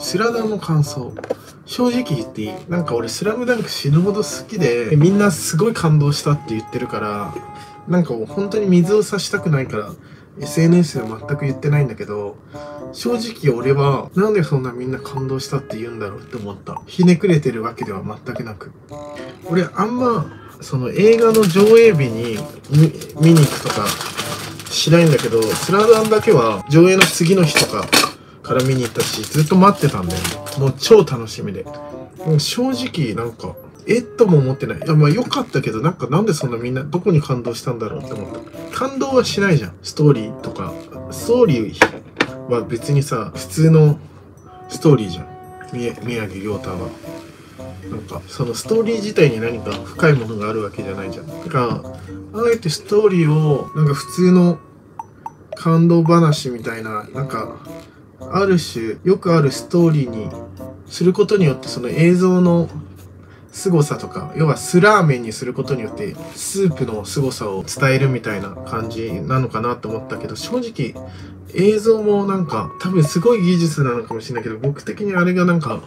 スラダンの感想。正直言っていい。なんか俺スラムダンク死ぬほど好きでみんなすごい感動したって言ってるからなんかもう本当に水を差したくないから SNS で全く言ってないんだけど正直俺はなんでそんなみんな感動したって言うんだろうって思った。ひねくれてるわけでは全くなく。俺あんまその映画の上映日に見に行くとかしないんだけどスラダンだけは上映の次の日とかから見に行ったしずっと待ってたんだよもう超楽しみでもう正直なんかえっとも思ってない。いや、まあ良かったけど、なんかなんでそんなみんな、どこに感動したんだろうって思った。感動はしないじゃん。ストーリーとか。ストーリーは別にさ、普通のストーリーじゃん。宮城亮太は。なんか、そのストーリー自体に何か深いものがあるわけじゃないじゃん。だから、あえてストーリーを、なんか普通の感動話みたいな、なんか、ある種、よくあるストーリーにすることによって、その映像の凄さとか、要はスラーメンにすることによって、スープの凄さを伝えるみたいな感じなのかなと思ったけど、正直、映像もなんか、多分すごい技術なのかもしれないけど、僕的にあれがなんか、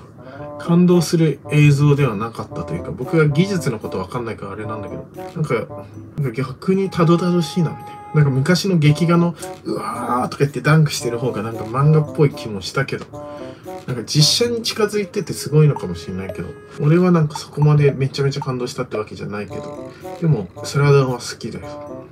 感動する映像ではなかったというか、僕が技術のことわかんないからあれなんだけど、なんか、なんか逆にたどたどしいな、みたいな。なんか昔の劇画の、うわーとか言ってダンクしてる方がなんか漫画っぽい気もしたけど、なんか実写に近づいててすごいのかもしれないけど、俺はなんかそこまでめちゃめちゃ感動したってわけじゃないけど、でも、スラダンは好きだよ。